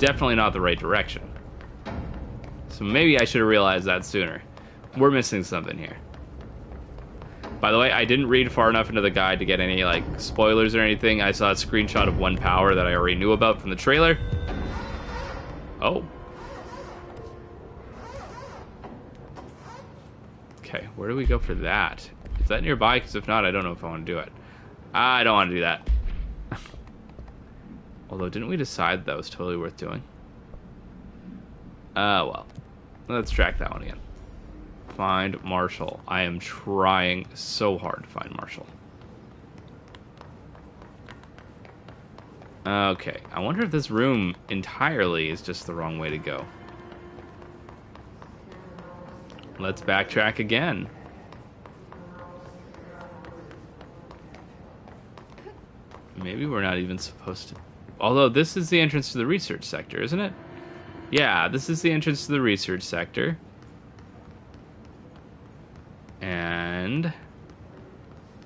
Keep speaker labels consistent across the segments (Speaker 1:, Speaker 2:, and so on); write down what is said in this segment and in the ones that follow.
Speaker 1: definitely not the right direction. So maybe I should have realized that sooner. We're missing something here. By the way, I didn't read far enough into the guide to get any like spoilers or anything. I saw a screenshot of one power that I already knew about from the trailer. Oh. Okay, where do we go for that? Is that nearby? Because if not, I don't know if I want to do it. I don't want to do that. Although, didn't we decide that was totally worth doing? Uh, well. Let's track that one again. Find Marshall. I am trying so hard to find Marshall. Okay, I wonder if this room entirely is just the wrong way to go. Let's backtrack again. Maybe we're not even supposed to... Although this is the entrance to the research sector, isn't it? Yeah, this is the entrance to the research sector. And...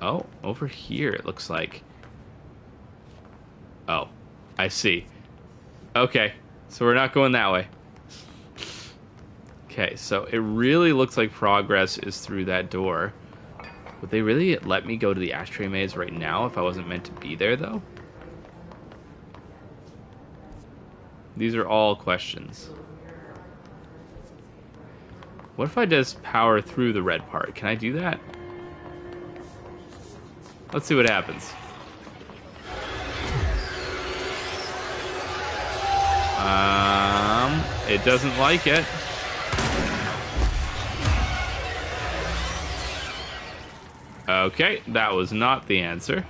Speaker 1: Oh, over here it looks like. Oh, I see. Okay, so we're not going that way. Okay, so it really looks like progress is through that door. Would they really let me go to the ashtray maze right now if I wasn't meant to be there, though? These are all questions. What if I just power through the red part? Can I do that? Let's see what happens. Um, it doesn't like it. Okay, that was not the answer.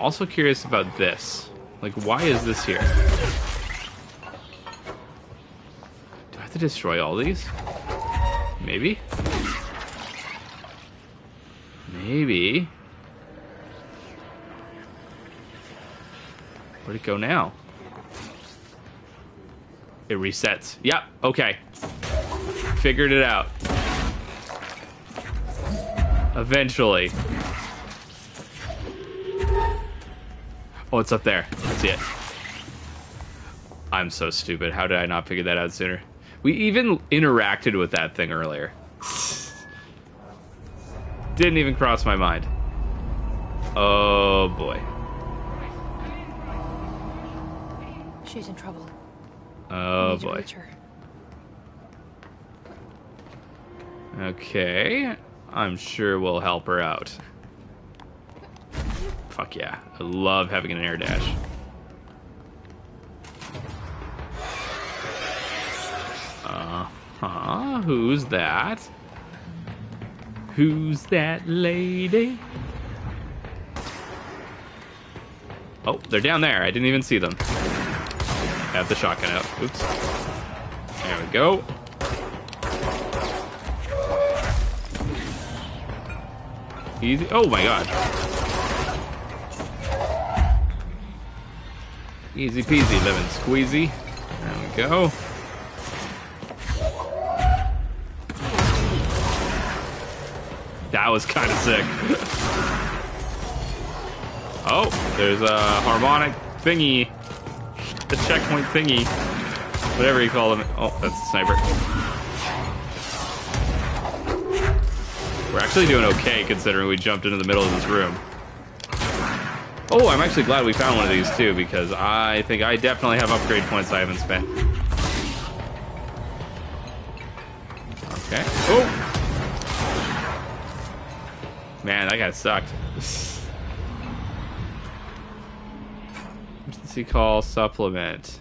Speaker 1: Also curious about this. Like, why is this here? Do I have to destroy all these? Maybe? Maybe. Where'd it go now? It resets. Yep, okay. Figured it out. Eventually. Oh, it's up there. I see it. I'm so stupid. How did I not figure that out sooner? We even interacted with that thing earlier. Didn't even cross my mind. Oh boy.
Speaker 2: She's in trouble.
Speaker 1: Oh boy. Okay. I'm sure we'll help her out. Fuck yeah. I love having an air dash. Uh-huh. Who's that? Who's that lady? Oh, they're down there. I didn't even see them. I have the shotgun out. Oops. There we go. Easy. Oh my god. Easy peasy, lemon squeezy. There we go. That was kind of sick. oh, there's a harmonic thingy. The checkpoint thingy. Whatever you call them. Oh, that's a sniper. We're actually doing okay considering we jumped into the middle of this room. Oh, I'm actually glad we found one of these too because I think I definitely have upgrade points I haven't spent. Okay. Oh! Man, that guy sucked. Emergency call supplement.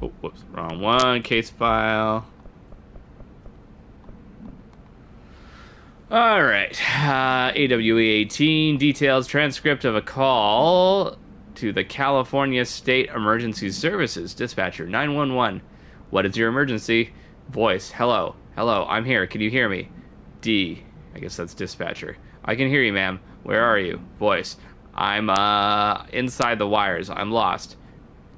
Speaker 1: Oh, whoops, wrong one. Case file. All right. Uh, AWE 18 details transcript of a call to the California State Emergency Services dispatcher 911. What is your emergency? Voice. Hello. Hello. I'm here. Can you hear me? D. I guess that's dispatcher. I can hear you, ma'am. Where are you? Voice. I'm uh inside the wires. I'm lost.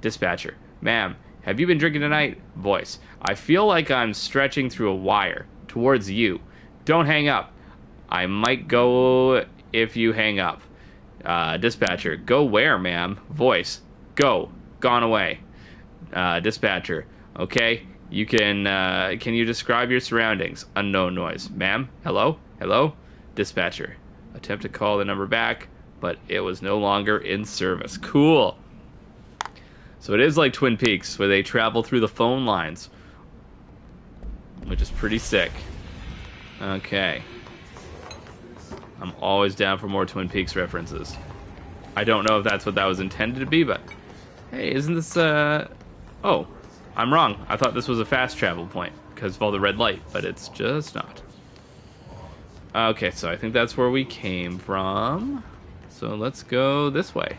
Speaker 1: Dispatcher. Ma'am, have you been drinking tonight? Voice. I feel like I'm stretching through a wire towards you. Don't hang up. I might go if you hang up. Uh, dispatcher, go where, ma'am? Voice, go, gone away. Uh, dispatcher, okay, you can, uh, can you describe your surroundings? Unknown noise. Ma'am, hello, hello? Dispatcher, attempt to call the number back, but it was no longer in service. Cool. So it is like Twin Peaks, where they travel through the phone lines, which is pretty sick. Okay. I'm always down for more Twin Peaks references. I don't know if that's what that was intended to be, but hey, isn't this uh Oh, I'm wrong. I thought this was a fast travel point because of all the red light, but it's just not. Okay, so I think that's where we came from. So let's go this way.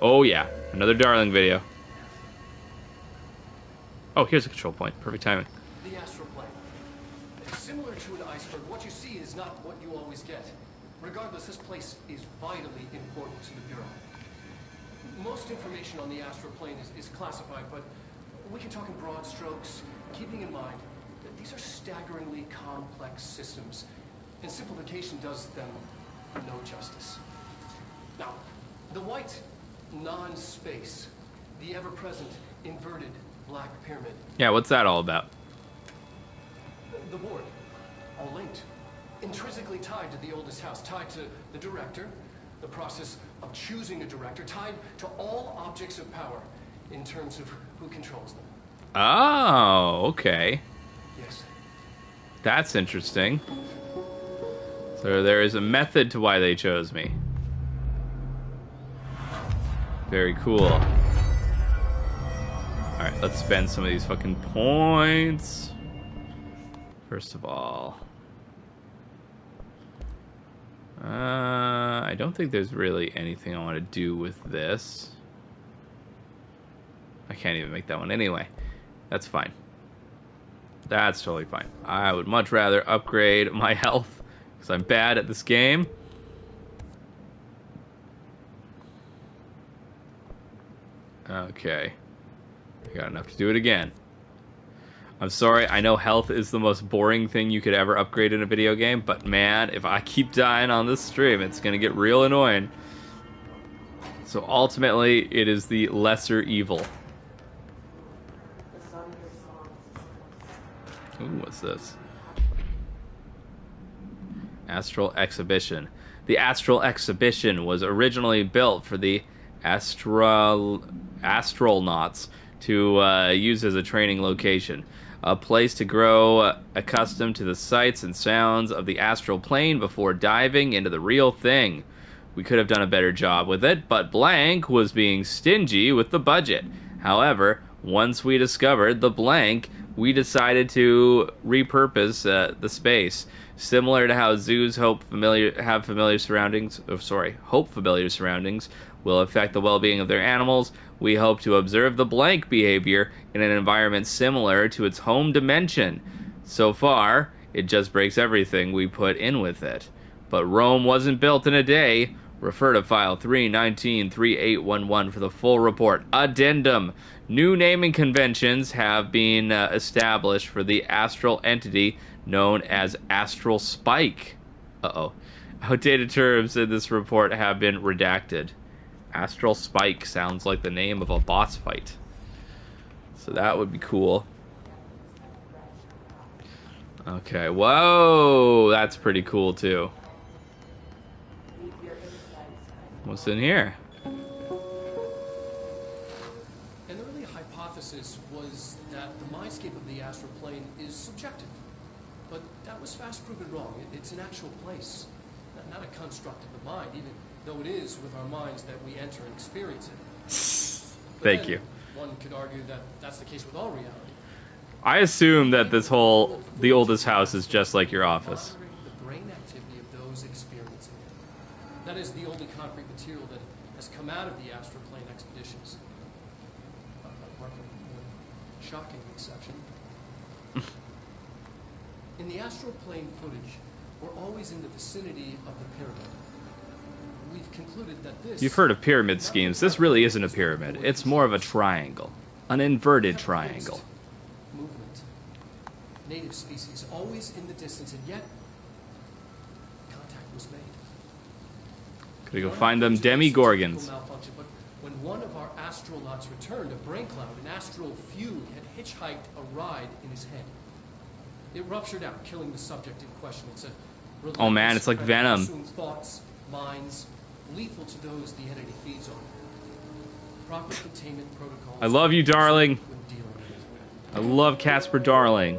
Speaker 1: Oh yeah, another Darling video. Oh, here's a control point. Perfect timing.
Speaker 3: The astral plane. Similar to an iceberg, what you see is not what you always get. Regardless, this place is vitally important to the Bureau. Most information on the astral plane is, is classified, but we can talk in broad strokes, keeping in mind that these are staggeringly complex systems, and simplification does them no justice. Now, the white non-space, the ever-present inverted black pyramid,
Speaker 1: Yeah, what's that all about?
Speaker 3: the board, all linked, intrinsically tied to the oldest house, tied to the director, the process of choosing a director, tied to all objects of power in terms of who controls them.
Speaker 1: Oh, okay.
Speaker 3: Yes.
Speaker 1: That's interesting. So there is a method to why they chose me. Very cool. Alright, let's spend some of these fucking points. First of all. Uh, I don't think there's really anything I want to do with this. I can't even make that one anyway. That's fine. That's totally fine. I would much rather upgrade my health because I'm bad at this game. Okay. I got enough to do it again. I'm sorry, I know health is the most boring thing you could ever upgrade in a video game, but man, if I keep dying on this stream, it's gonna get real annoying. So ultimately, it is the lesser evil. Ooh, what's this? Astral Exhibition. The Astral Exhibition was originally built for the astral astronauts to uh, use as a training location, a place to grow accustomed to the sights and sounds of the astral plane before diving into the real thing. We could have done a better job with it, but Blank was being stingy with the budget. However, once we discovered the blank, we decided to repurpose uh, the space, similar to how zoos hope familiar have familiar surroundings. Oh, sorry, hope familiar surroundings will affect the well-being of their animals. We hope to observe the blank behavior in an environment similar to its home dimension. So far, it just breaks everything we put in with it. But Rome wasn't built in a day. Refer to file 3193811 for the full report. Addendum. New naming conventions have been uh, established for the astral entity known as Astral Spike. Uh oh. Outdated terms in this report have been redacted. Astral Spike sounds like the name of a boss fight. So that would be cool. Okay, whoa, that's pretty cool too. What's in here?
Speaker 3: An early hypothesis was that the mindscape of the astral plane is subjective. But that was fast proven wrong. It's an actual place, not- a construct of the mind, even though it is with our minds that we enter and experience it. But
Speaker 1: Thank you.
Speaker 3: One could argue that that's the case with all reality.
Speaker 1: I assume that this whole the oldest house is just like your office.
Speaker 3: The brain activity of those experiencing it. That is the only concrete material that has come out of the astral plane expeditions. Apart from one shocking exception. in the astral plane footage, we're always in the vicinity of the pyramid. We've concluded that this.
Speaker 1: You've heard of pyramid schemes. This really isn't a pyramid. It's more of a triangle. An inverted triangle.
Speaker 3: Movement. Native species, always in the distance, and yet was made.
Speaker 1: Gotta go find them
Speaker 3: was due to a
Speaker 1: demigorgons.
Speaker 3: When one of our astronauts returned, a brain cloud, an astral fugue, had hitchhiked a ride in his head. It ruptured out, killing the subject in question. It's a
Speaker 1: Oh, man, it's like Venom.
Speaker 3: thoughts, minds, lethal to those the entity feeds on. Proper containment protocols.
Speaker 1: I love you, darling.
Speaker 3: when dealing with it.
Speaker 1: I love Casper Darling.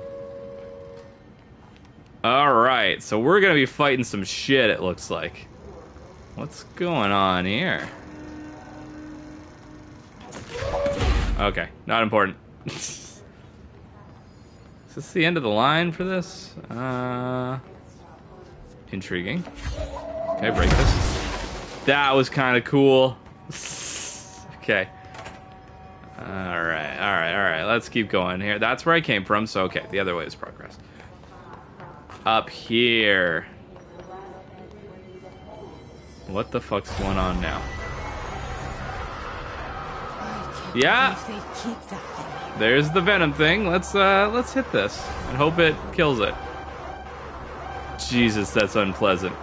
Speaker 1: Alright, so we're gonna be fighting some shit, it looks like. What's going on here? Okay, not important. Is this the end of the line for this? Uh, intriguing. Okay, break this. That was kind of cool. okay. Alright, alright, alright. Let's keep going here. That's where I came from, so okay, the other way is progress. Up here. What the fuck's going on now? Yeah. There's the venom thing. Let's uh let's hit this and hope it kills it. Jesus, that's unpleasant.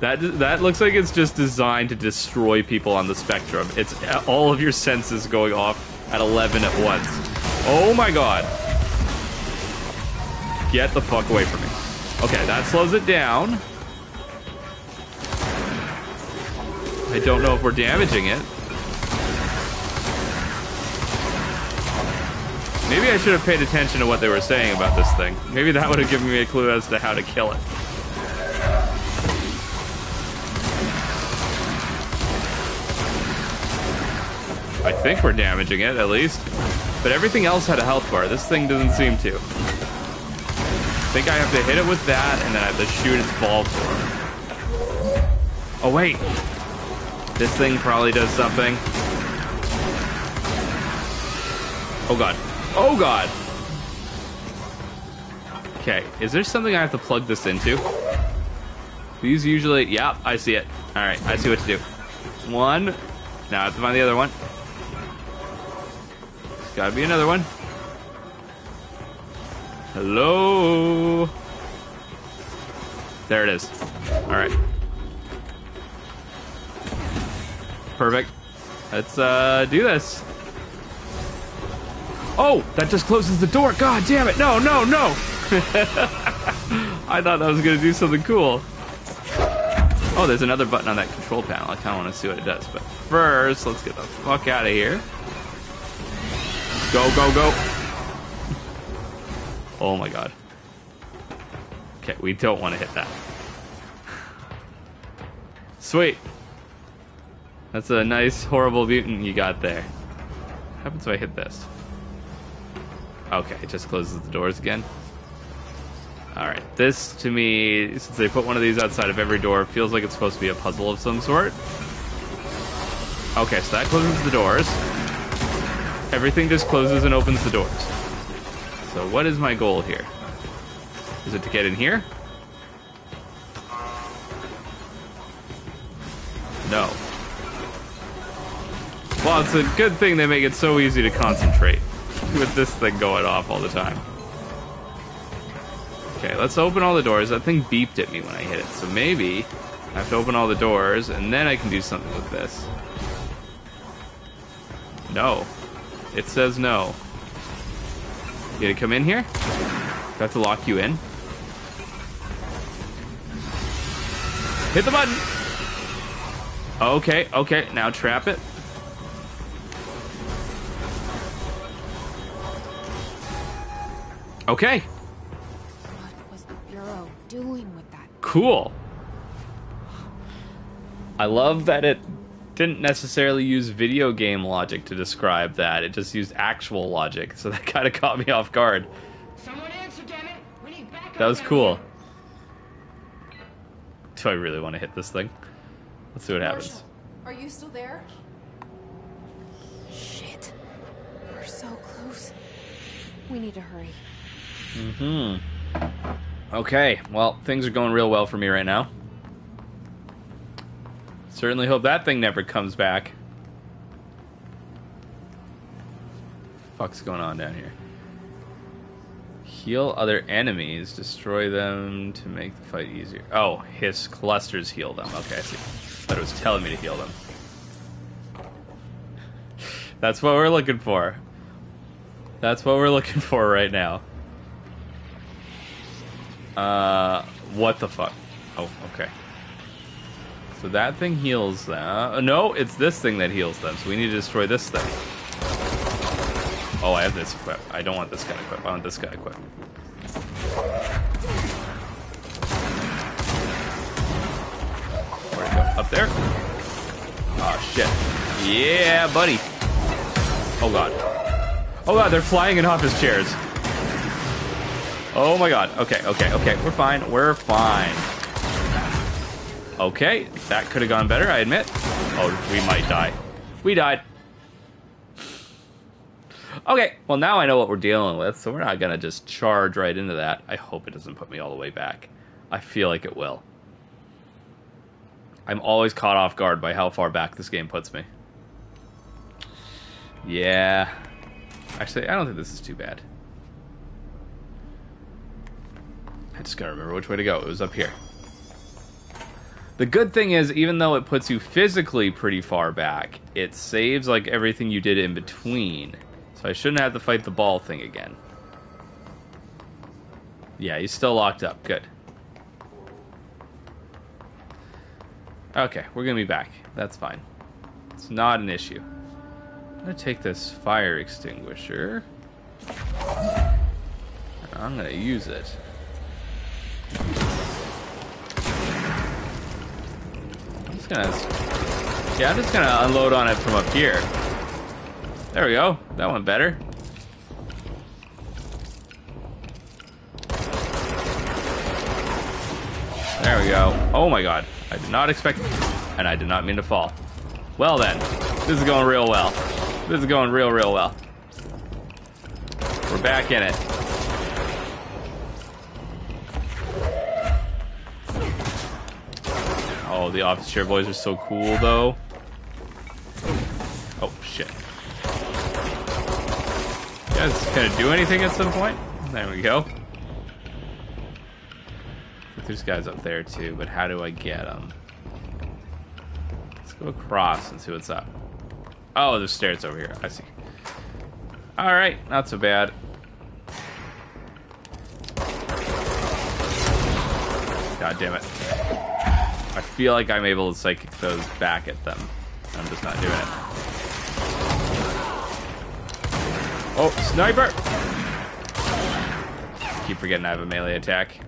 Speaker 1: That that looks like it's just designed to destroy people on the spectrum. It's all of your senses going off at 11 at once. Oh my god. Get the fuck away from me. Okay, that slows it down. I don't know if we're damaging it. Maybe I should have paid attention to what they were saying about this thing. Maybe that would have given me a clue as to how to kill it. Think we're damaging it, at least. But everything else had a health bar. This thing doesn't seem to. I think I have to hit it with that, and then I have to shoot its ball form. Oh, wait. This thing probably does something. Oh god. Oh god! Okay, is there something I have to plug this into? These usually... Yeah, I see it. Alright, I see what to do. One. Now I have to find the other one. Gotta be another one. Hello? There it is. Alright. Perfect. Let's uh, do this. Oh, that just closes the door. God damn it. No, no, no. I thought that was going to do something cool. Oh, there's another button on that control panel. I kind of want to see what it does. But first, let's get the fuck out of here. Go, go, go. Oh my god. Okay, we don't want to hit that. Sweet. That's a nice, horrible mutant you got there. What happens if I hit this? Okay, it just closes the doors again. Alright, this to me, since they put one of these outside of every door, feels like it's supposed to be a puzzle of some sort. Okay, so that closes the doors. Everything just closes and opens the doors. So what is my goal here? Is it to get in here? No. Well, it's a good thing they make it so easy to concentrate with this thing going off all the time. Okay, let's open all the doors. That thing beeped at me when I hit it, so maybe I have to open all the doors and then I can do something with this. No. It says no. You gonna come in here? Do I have to lock you in? Hit the button! Okay, okay, now trap it. Okay,
Speaker 2: What was the Bureau doing with that?
Speaker 1: cool. I love that it didn't necessarily use video game logic to describe that. It just used actual logic, so that kind of caught me off guard.
Speaker 4: Someone answer, damn it! We need backup.
Speaker 1: That was cool. Do I really want to hit this thing? Let's see what happens.
Speaker 5: Are you still there?
Speaker 2: Shit. We're so close. We need to hurry.
Speaker 1: Mm-hmm. Okay, well, things are going real well for me right now. Certainly hope that thing never comes back. Fuck's going on down here? Heal other enemies, destroy them to make the fight easier. Oh, his clusters heal them. Okay, I see. But it was telling me to heal them. That's what we're looking for. That's what we're looking for right now. Uh, what the fuck? Oh, okay. So that thing heals them. Uh, no, it's this thing that heals them. So we need to destroy this thing. Oh, I have this equipped. I don't want this guy equipped. I want this guy equipped. Where'd go? Up there? Oh, shit. Yeah, buddy. Oh, God. Oh, God, they're flying in office chairs. Oh, my God. Okay, okay, okay. We're fine. We're fine. Okay, that could have gone better, I admit. Oh, we might die. We died. Okay, well now I know what we're dealing with, so we're not gonna just charge right into that. I hope it doesn't put me all the way back. I feel like it will. I'm always caught off guard by how far back this game puts me. Yeah. Actually, I don't think this is too bad. I just gotta remember which way to go. It was up here. The good thing is, even though it puts you physically pretty far back, it saves like everything you did in between. So I shouldn't have to fight the ball thing again. Yeah, he's still locked up. Good. Okay, we're gonna be back. That's fine. It's not an issue. I'm gonna take this fire extinguisher. I'm gonna use it. I'm just gonna... Yeah, I'm just gonna unload on it from up here. There we go. That went better. There we go. Oh my god. I did not expect... And I did not mean to fall. Well then. This is going real well. This is going real, real well. We're back in it. Oh, the office chair boys are so cool, though. Oh, shit. You guys gonna do anything at some point? There we go. There's guys up there too, but how do I get them? Let's go across and see what's up. Oh, there's stairs over here. I see. Alright, not so bad. God damn it. Feel like I'm able to psychic those back at them. I'm just not doing it. Oh, sniper! Keep forgetting I have a melee attack.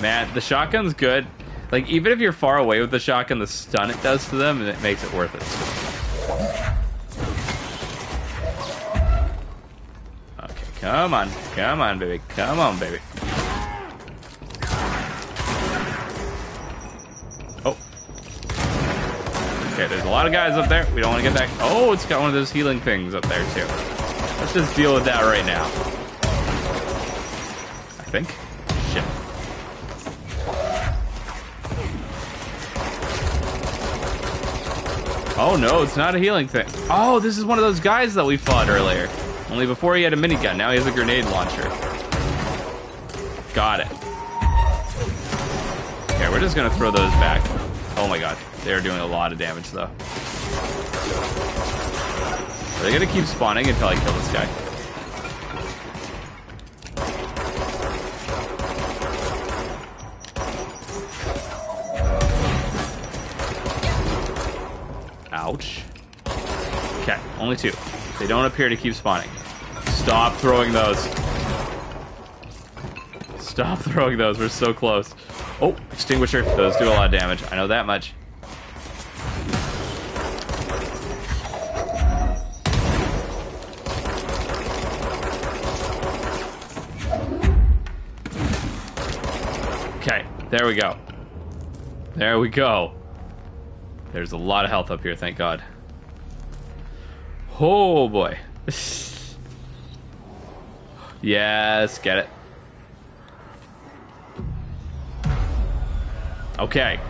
Speaker 1: Man, the shotgun's good. Like, even if you're far away with the shotgun, the stun it does to them, and it makes it worth it. Come on. Come on, baby. Come on, baby. Oh. Okay, there's a lot of guys up there. We don't want to get that. Oh, it's got one of those healing things up there, too. Let's just deal with that right now. I think. Shit. Oh no, it's not a healing thing. Oh, this is one of those guys that we fought earlier. Only before he had a minigun, now he has a grenade launcher. Got it. Okay, we're just gonna throw those back. Oh my god, they are doing a lot of damage though. Are they gonna keep spawning until I kill this guy? Ouch. Okay, only two. They don't appear to keep spawning. Stop throwing those. Stop throwing those. We're so close. Oh, extinguisher. Those do a lot of damage. I know that much. Okay, there we go. There we go. There's a lot of health up here, thank God. Oh boy. yes, get it. Okay.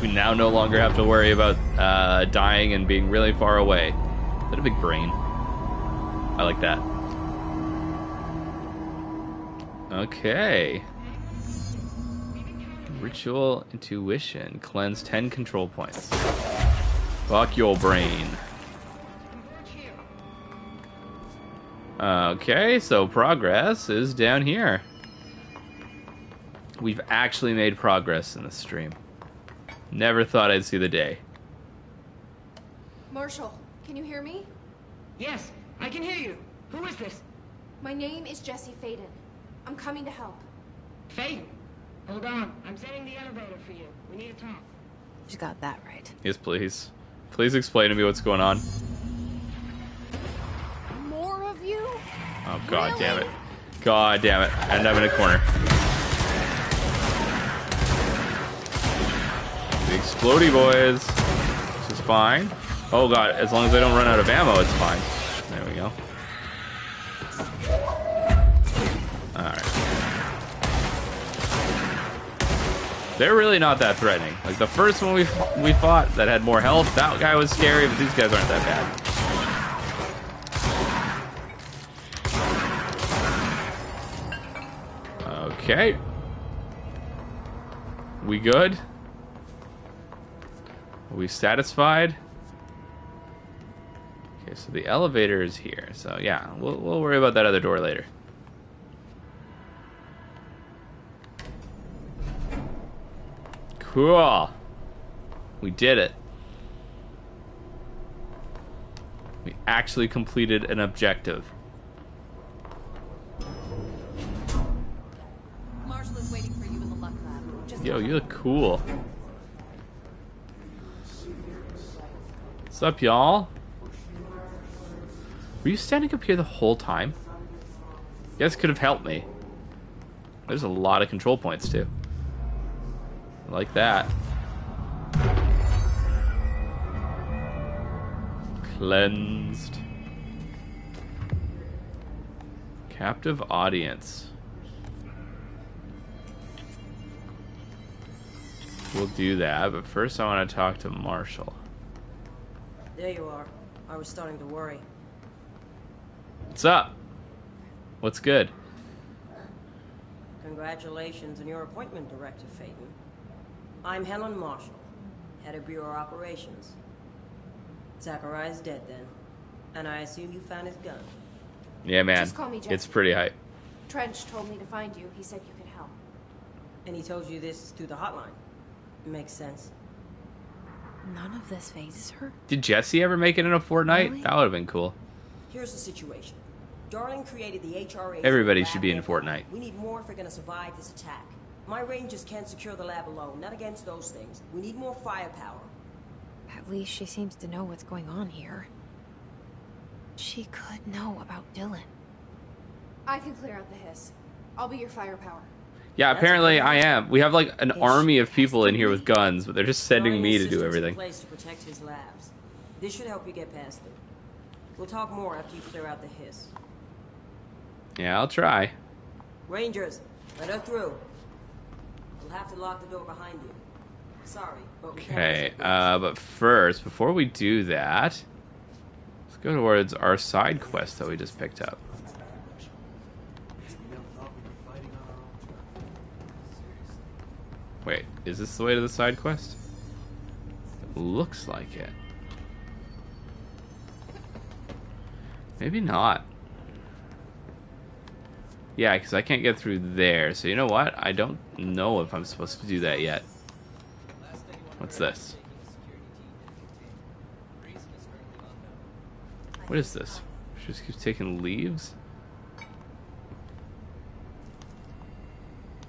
Speaker 1: We now no longer have to worry about uh, dying and being really far away. Is that a big brain? I like that. Okay. Ritual intuition. Cleanse 10 control points. Fuck your brain. Okay, so progress is down here. We've actually made progress in the stream. Never thought I'd see the day.
Speaker 2: Marshall, can you hear me?
Speaker 4: Yes, I can hear you. Who is this?
Speaker 2: My name is Jesse Faden. I'm coming to help.
Speaker 4: Faden? Hold on. I'm setting the elevator for you. We need to talk.
Speaker 2: You got that right.
Speaker 1: Yes, please. Please explain to me what's going on.
Speaker 2: You?
Speaker 1: Oh, god
Speaker 2: Really?
Speaker 1: damn it. God damn it. And I'm in a corner. The explody boys. This is fine. Oh god, as long as I don't run out of ammo, it's fine. There we go. Alright. They're really not that threatening. Like the first one we we fought that had more health, that guy was scary, but these guys aren't that bad. Okay. We good? Are we satisfied? Okay, so the elevator is here. So yeah, we'll, we'll worry about that other door later. Cool. We did it. We actually completed an objective. Yo, you look cool. What's up, y'all? Were you standing up here the whole time? You guys could have helped me. There's a lot of control points, too. I like that. Cleansed. Captive audience. We'll do that, but first I want to talk to Marshall.
Speaker 5: There you are. I was starting to worry.
Speaker 1: What's up? What's good?
Speaker 5: Congratulations on your appointment, Director Faden. I'm Helen Marshall, head of Bureau Operations. Zachariah's dead then, and I assume you found his gun.
Speaker 1: Yeah, man.
Speaker 2: Just call me Jesse.
Speaker 1: It's pretty hype.
Speaker 2: Trench told me to find you. He said you could help.
Speaker 5: And he told you this through the hotline. Makes sense.
Speaker 2: None of this fazes her.
Speaker 1: Did Jesse ever make it in a Fortnite?
Speaker 2: Really?
Speaker 1: That would have been cool.
Speaker 5: Here's the situation. Darling created the HRA.
Speaker 1: Everybody should be in
Speaker 5: nearby.
Speaker 1: Fortnite.
Speaker 5: We need more if we're gonna survive this attack. My rangers can't secure the lab alone, not against those things. We need more firepower.
Speaker 2: At least she seems to know what's going on here. She could know about Dylan. I can clear out the hiss. I'll be your firepower.
Speaker 1: Yeah,
Speaker 5: That's
Speaker 1: apparently. I am. We have like an army of people in here with guns, but they're just sending me to do everything.
Speaker 5: place to protect his labs. This should help you get past it. We'll talk more after you clear out the hiss.
Speaker 1: Yeah, I'll try.
Speaker 5: Rangers, let her through. We'll have to lock the door behind you. Sorry, but we
Speaker 1: Okay, uh, but first, before we do that, let's go towards our side quest that we just picked up. Wait, is this the way to the side quest? It looks like it. Maybe not. Yeah, because I can't get through there. So you know what? I don't know if I'm supposed to do that yet. What's this? What is this? She just keeps taking leaves?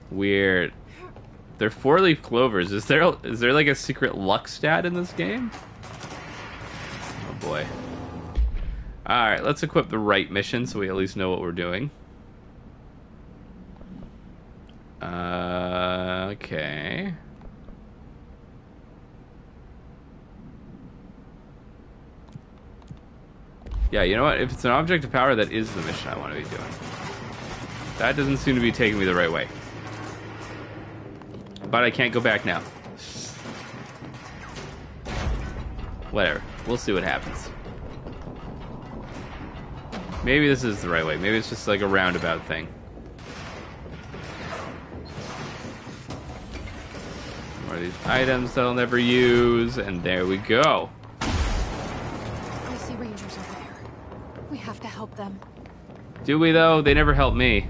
Speaker 1: Weird. They're four leaf clovers. Is there is there like a secret luck stat in this game? Oh boy. Alright, let's equip the right mission so we at least know what we're doing. Uh, okay. Yeah, you know what? If it's an object of power, that is the mission I want to be doing. That doesn't seem to be taking me the right way. But I can't go back now. Whatever. We'll see what happens. Maybe this is the right way. Maybe it's just like a roundabout thing. More of these items that I'll never use, and there we go.
Speaker 2: I see rangers over there. We have to help them.
Speaker 1: Do we though? They never help me.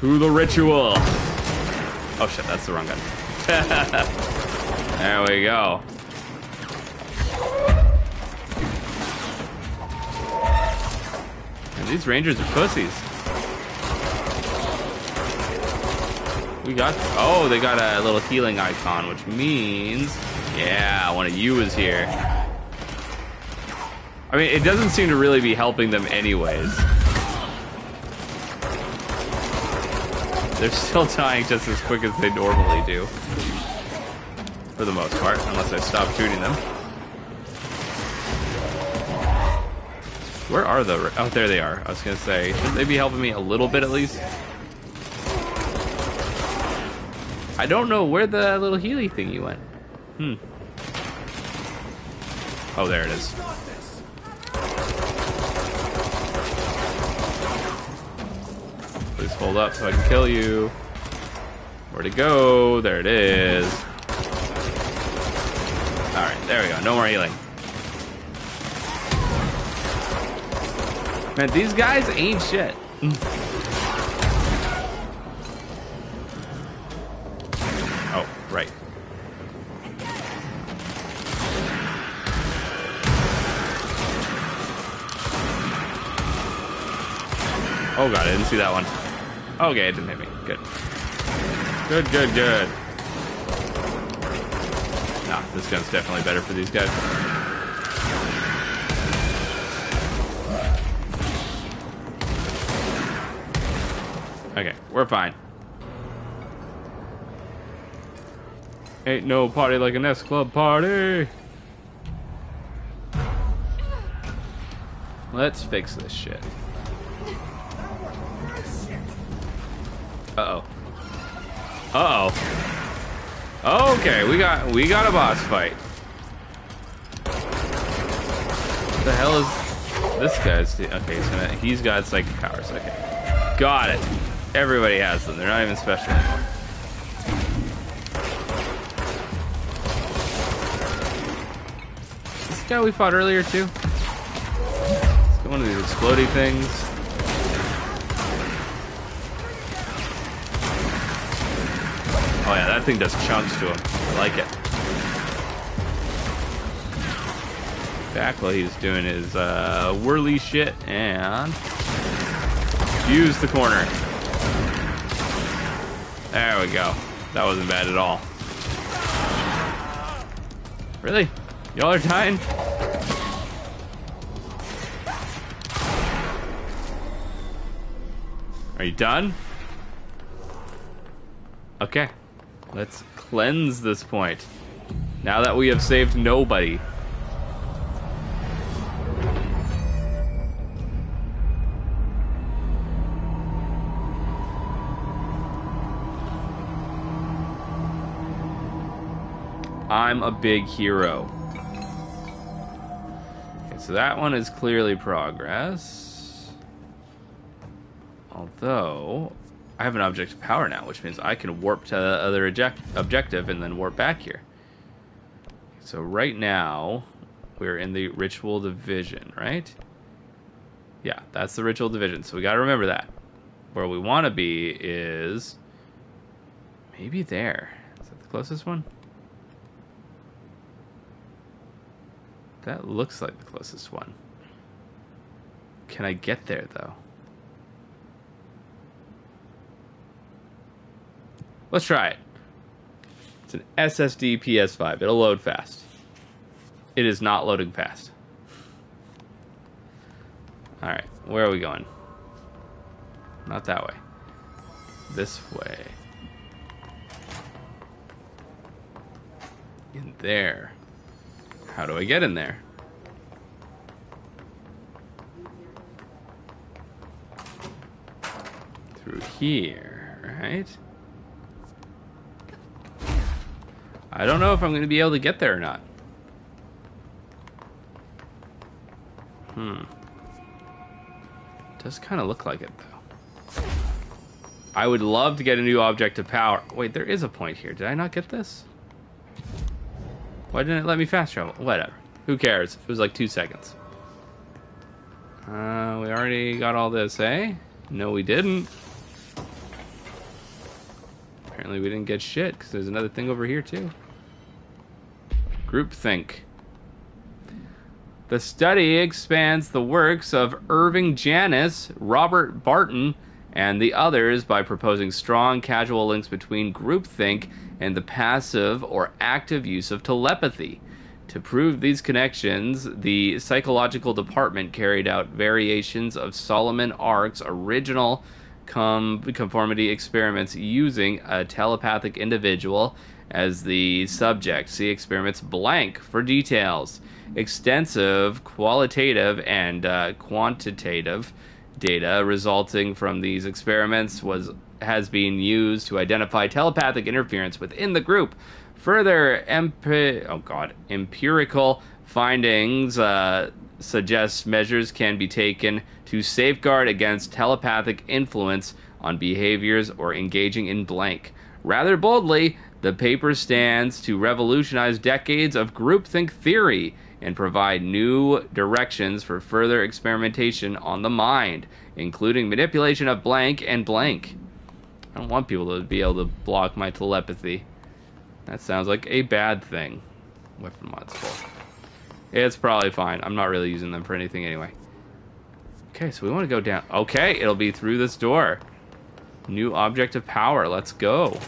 Speaker 1: To the ritual. Oh shit, that's the wrong gun. there we go. These rangers are pussies. We got oh, they got a little healing icon, which means yeah, one of you is here. I mean, it doesn't seem to really be helping them anyways. They're still dying just as quick as they normally do. For the most part, unless I stop shooting them. Where are the... Oh, there they are. I was gonna say, should they be helping me a little bit at least? I don't know where the little Healy thingy went. Hmm. Oh, there it is. Please hold up so I can kill you. Where'd it go? There it is. Alright, there we go. No more healing. Man, these guys ain't shit. oh, right. Oh god, I didn't see that one. Okay, it didn't hit me. Good. Good, good, good. Nah, this gun's definitely better for these guys. Okay, we're fine. Ain't no party like an S Club party. Let's fix this shit. Uh oh. Uh oh. Okay, we got we got a boss fight. What the hell is this guy's? Okay, he's gonna he's got psychic powers. Okay, got it. Everybody has them. They're not even special anymore. This guy we fought earlier too. Let's one of these exploding things. Oh yeah, that thing does chunks to him. I like it. Back while he's doing his uh, whirly shit and use the corner. There we go. That wasn't bad at all. Really? Y'all are dying? Are you done? Okay. Let's cleanse this point. Now that we have saved nobody. I'm a big hero. Okay, so that one is clearly progress. Although, I have an object of power now, which means I can warp to the other object objective and then warp back here. So right now, we're in the ritual division, right? Yeah, that's the ritual division. So we got to remember that. Where we want to be is maybe there. Is that the closest one? That looks like the closest one. Can I get there though? Let's try it. It's an SSD PS5. It'll load fast. It is not loading fast. Alright, where are we going? Not that way. This way. In there. How do I get in there? Through here, right? I don't know if I'm going to be able to get there or not. Hmm. Does kind of look like it, though. I would love to get a new object of power. Wait, there is a point here. Did I not get this? Why didn't it let me fast travel? Whatever. Who cares? It was like two seconds. Uh, we already got all this, eh? No, we didn't. Apparently we didn't get shit, because there's another thing over here, too. Groupthink. The study expands the works of Irving Janis, Robert Baron, and the others by proposing strong causal links between groupthink and the passive or active use of telepathy. To prove these connections, the psychological department carried out variations of Solomon Asch's original com- conformity experiments using a telepathic individual as the subject. See experiments blank for details. Extensive qualitative and uh, quantitative data resulting from these experiments was has been used to identify telepathic interference within the group. Further, empi- oh god, empirical findings uh, suggest measures can be taken to safeguard against telepathic influence on behaviors or engaging in blank. Rather boldly, the paper stands to revolutionize decades of groupthink theory and provide new directions for further experimentation on the mind, including manipulation of blank and blank. I don't want people to be able to block my telepathy. That sounds like a bad thing. Weapon mods. It's probably fine. I'm not really using them for anything anyway. Okay, so we want to go down. Okay, it'll be through this door. New object of power. Let's go.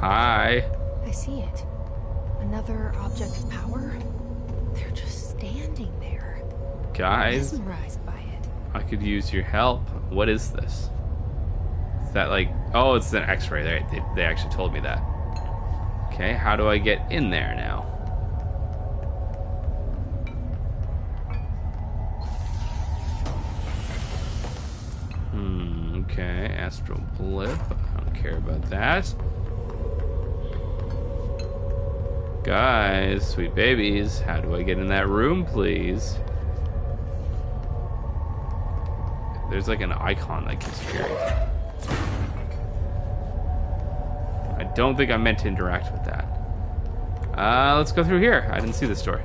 Speaker 1: Hi.
Speaker 2: I see it. Another object of power? They're just standing there.
Speaker 1: Guys,
Speaker 2: Mesmerized by it.
Speaker 1: I could use your help. What is this? Is that like... Oh, it's an x-ray. They, they, they actually told me that. Okay, how do I get in there now? Hmm, okay, astral blip. I don't care about that. Guys, sweet babies, how do I get in that room, please? There's like an icon that keeps appearing. I don't think I'm meant to interact. Uh, let's go through here. I didn't see this door.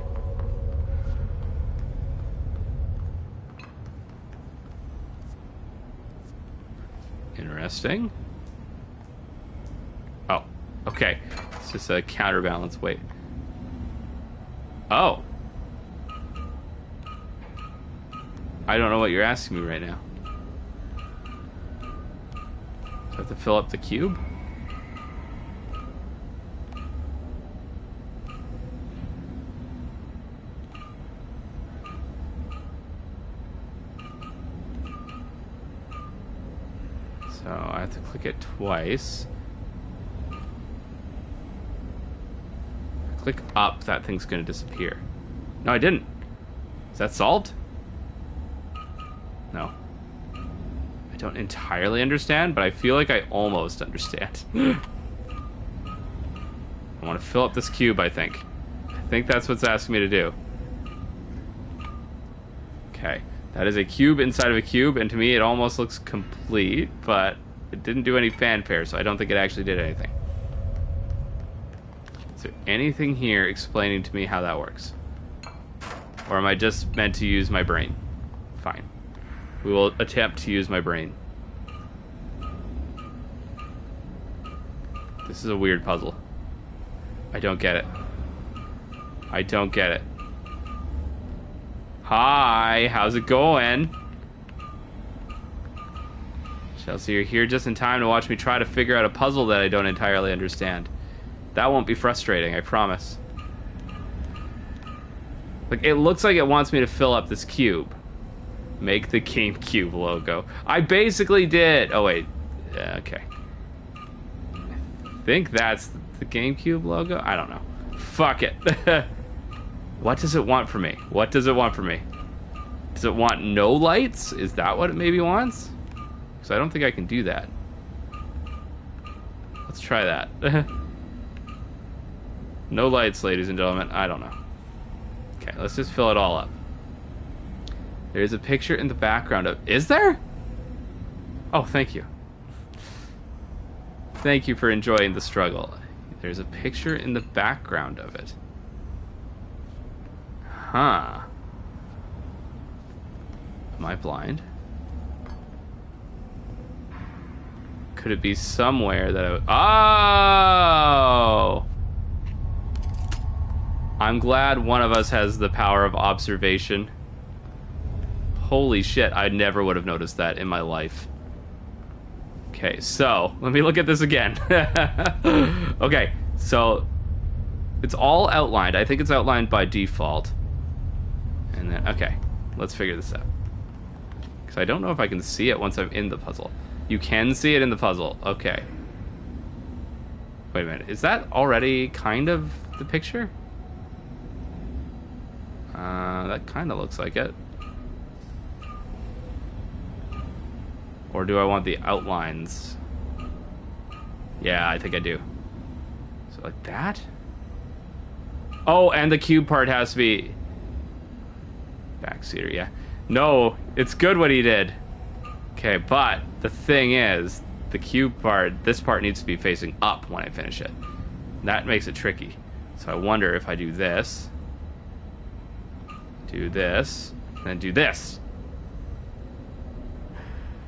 Speaker 1: Interesting. Oh, okay. It's just a counterbalance. Wait. Oh. I don't know what you're asking me right now. Do I have to fill up the cube? So I have to click it twice. Click up, that thing's gonna disappear. No, I didn't. Is that solved? No. I don't entirely understand, but I feel like I almost understand. I want to fill up this cube, I think. I think that's what's asking me to do. Okay. That is a cube inside of a cube, and to me it almost looks complete, but it didn't do any fanfare, so I don't think it actually did anything. Is there anything here explaining to me how that works? Or am I just meant to use my brain? Fine. We will attempt to use my brain. This is a weird puzzle. I don't get it. I don't get it. Hi, how's it going? Chelsea, you're here just in time to watch me try to figure out a puzzle that I don't entirely understand. That won't be frustrating, I promise. Like, it looks like it wants me to fill up this cube. Make the GameCube logo. I basically did. Oh, wait. Okay. I think that's the GameCube logo? I don't know. Fuck it. what does it want from me? What does it want from me? Does it want no lights? Is that what it maybe wants? Because I don't think I can do that. Let's try that. no lights, ladies and gentlemen. I don't know. Okay, let's just fill it all up. There's a picture in the background of. Is there? Oh, thank you. Thank you for enjoying the struggle. There's a picture in the background of it. Huh. Am I blind? Could it be somewhere that I. Oh! I'm glad one of us has the power of observation. Holy shit, I never would have noticed that in my life. Okay, so let me look at this again. okay, so it's all outlined. I think it's outlined by default. And then, okay, let's figure this out. Because I don't know if I can see it once I'm in the puzzle. You can see it in the puzzle. Okay. Wait a minute. Is that already kind of the picture? Uh, that kind of looks like it. Or do I want the outlines? Yeah, I think I do. So like that? Oh, and the cube part has to be... Backseater, yeah. No, it's good what he did. Okay, but the thing is, the cube part, this part needs to be facing up when I finish it. That makes it tricky. So I wonder if I do this, do this, and then do this.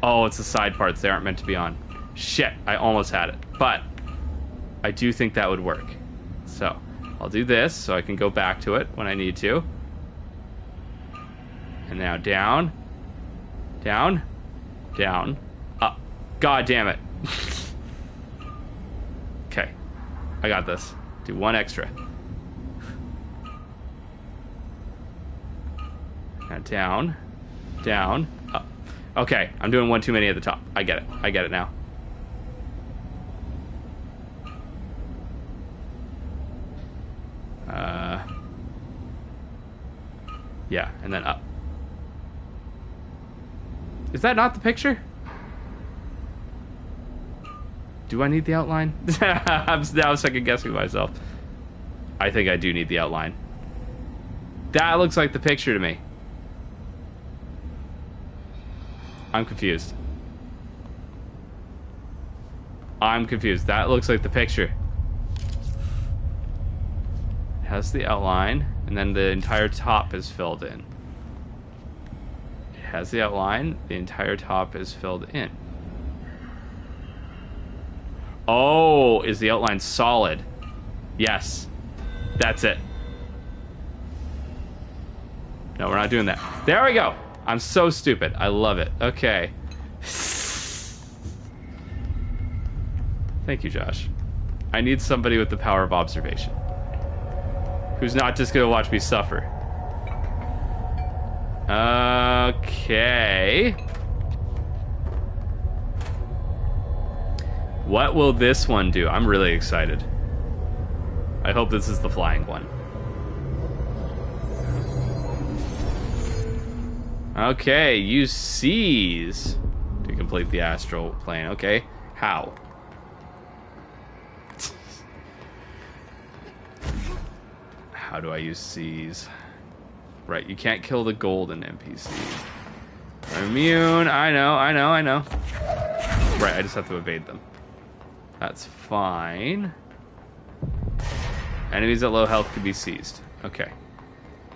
Speaker 1: Oh, it's the side parts. They aren't meant to be on. Shit, I almost had it. But I do think that would work. So I'll do this so I can go back to it when I need to. And now down, down, down, up. God damn it. okay, I got this. Do one extra. Now down, down, up. Okay, I'm doing one too many at the top. I get it. I get it now. Uh, yeah, and then up. Is that not the picture? Do I need the outline? I'm now second guessing myself. I think I do need the outline. That looks like the picture to me. I'm confused. I'm confused. That looks like the picture. It has the outline, and then the entire top is filled in. Has the outline, the entire top is filled in. Oh, is the outline solid? Yes. That's it. No, we're not doing that. There we go. I'm so stupid. I love it. Okay. Thank you, Josh. I need somebody with the power of observation. Who's not just gonna watch me suffer. Okay. What will this one do? I'm really excited. I hope this is the flying one. Okay, use Seize to complete the astral plane. Okay, how? How do I use Seize? Right, you can't kill the golden NPCs. I'm immune, I know, I know, I know. Right, I just have to evade them. That's fine. Enemies at low health can be seized. Okay.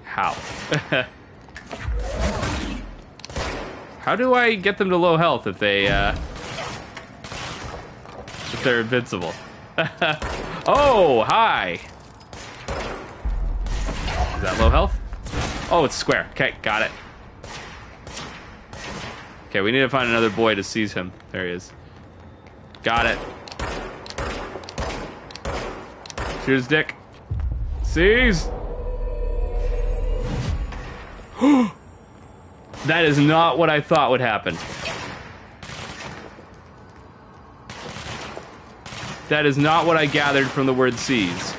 Speaker 1: How? How do I get them to low health if they, uh... If they're invincible? oh, hi! Is that low health? Oh, it's square. Okay, got it. Okay, we need to find another boy to seize him. There he is. Got it. Shoot his dick. Seize! That is not what I thought would happen. That is not what I gathered from the word seize.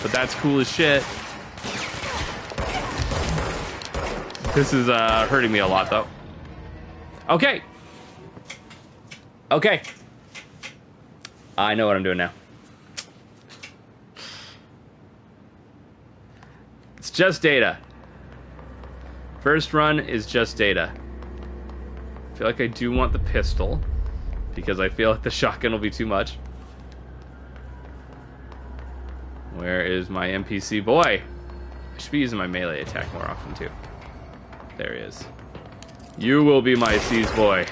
Speaker 1: But that's cool as shit. This is uh, hurting me a lot, though. Okay. Okay. I know what I'm doing now. It's just data. First run is just data. I feel like I do want the pistol because I feel like the shotgun will be too much. Where is my NPC boy? I should be using my melee attack more often too. There he is. You will be my C's boy.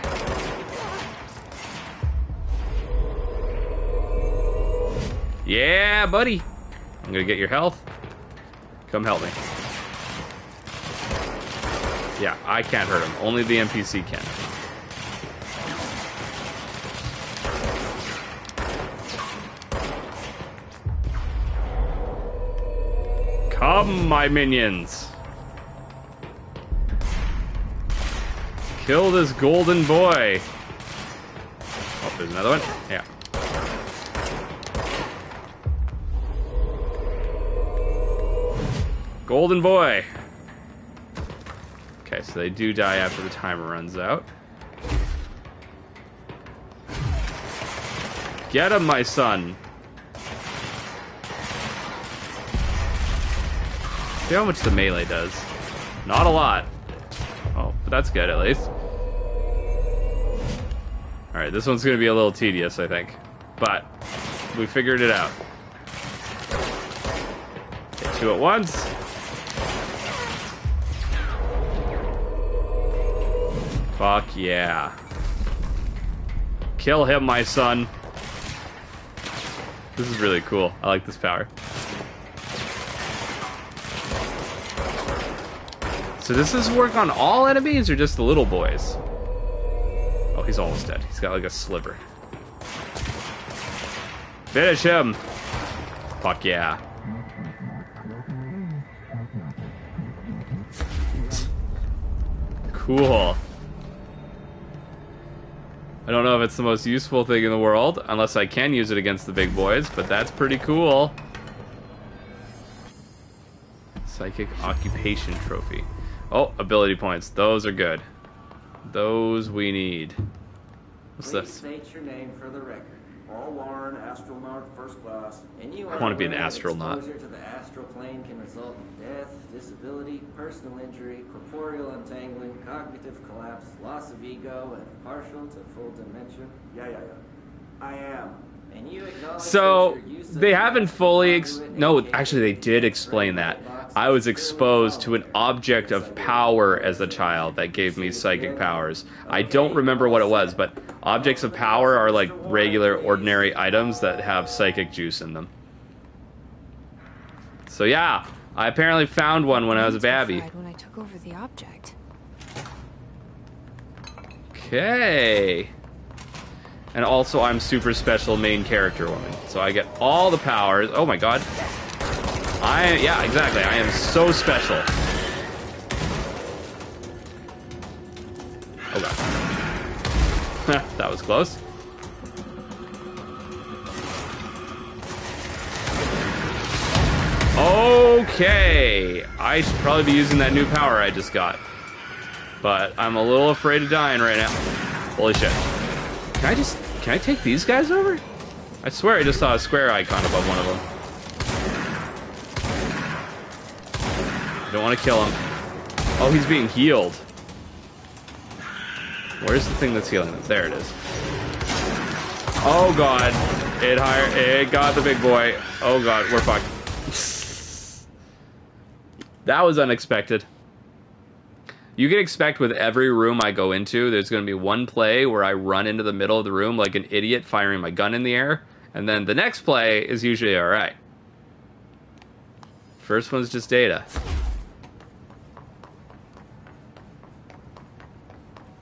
Speaker 1: Yeah, buddy. I'm gonna get your health. Come help me. Yeah, I can't hurt him. Only the NPC can. Come, my minions. Kill this golden boy. Oh, there's another one? Yeah. Golden boy. Okay, so they do die after the timer runs out. Get him, my son. See how much the melee does. Not a lot. Oh, but that's good at least. Alright, this one's gonna be a little tedious, I think. But, we figured it out. Hit two at once. Fuck yeah. Kill him, my son. This is really cool. I like this power. So does this work on all enemies or just the little boys? He's almost dead. He's got like a sliver. Finish him! Fuck yeah. Cool. I don't know if it's the most useful thing in the world, unless I can use it against the big boys, but that's pretty cool. Psychic Occupation Trophy. Oh, ability points. Those are good. Those we need. What's
Speaker 6: Please
Speaker 1: this?
Speaker 6: state your name for the record. Paul Warren, astronaut, first class. And you
Speaker 1: I wanna be an astronaut.
Speaker 6: Exposure to the astral plane can result in death, disability, personal injury, corporeal untangling, cognitive collapse, loss of ego, and partial to full dementia. Yeah, yeah, yeah. I am. And you acknowledge
Speaker 1: So
Speaker 6: that your use of
Speaker 1: they haven't fully ex- no actually they did explain that i was exposed to an object of power as a child that gave me psychic powers i don't remember what it was but objects of power are like regular ordinary items that have psychic juice in them so yeah i apparently found one when i was a babby
Speaker 2: When I took over the object.
Speaker 1: Okay. And also, I'm super special main character woman, so I get all the powers. Oh my god. I yeah, exactly. I am so special. Oh god. that was close. Okay. I should probably be using that new power I just got. But I'm a little afraid of dying right now. Holy shit. Can I just... Can I take these guys over? I swear I just saw a square icon above one of them. I don't want to kill him. Oh, he's being healed. Where's the thing that's healing him? There it is. Oh god. It higher it got the big boy. Oh god, we're fucked. that was unexpected. You can expect with every room I go into, there's going to be one play where I run into the middle of the room like an idiot firing my gun in the air, and then the next play is usually alright. First one's just data.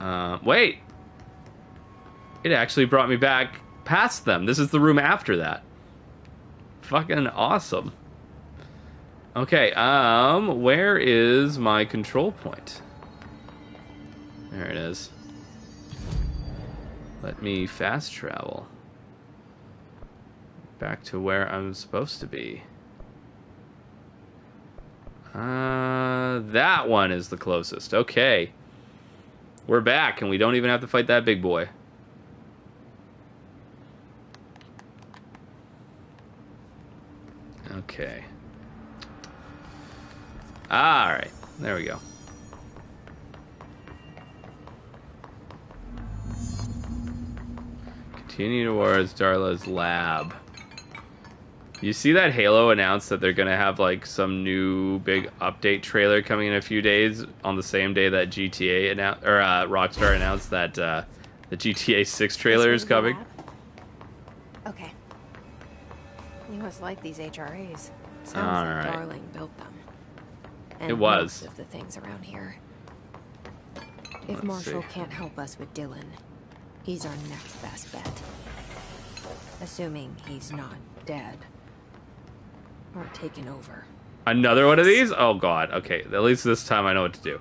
Speaker 1: Uh, wait! It actually brought me back past them. This is the room after that. Fucking awesome. Okay, um, where is my control point? There it is. Let me fast travel. Back to where I'm supposed to be. Uh, that one is the closest. Okay. We're back, and we don't even have to fight that big boy. Okay. All right, there we go. Continue towards Darla's lab. You see that Halo announced that they're gonna have like some new big update trailer coming in a few days on the same day that GTA announced or uh, Rockstar announced that uh, the GTA 6 trailer is
Speaker 2: This way to the
Speaker 1: coming.
Speaker 2: Okay. You must like these HRAs. Sounds like. Darling built them. And
Speaker 1: It was.
Speaker 2: most of the things around here. If
Speaker 1: Let's
Speaker 2: Marshall
Speaker 1: see.
Speaker 2: can't help us with Dylan, he's our next best bet. Assuming he's not dead aren't taken over.
Speaker 1: Another one of these? Oh god. Okay, at least this time I know what to do.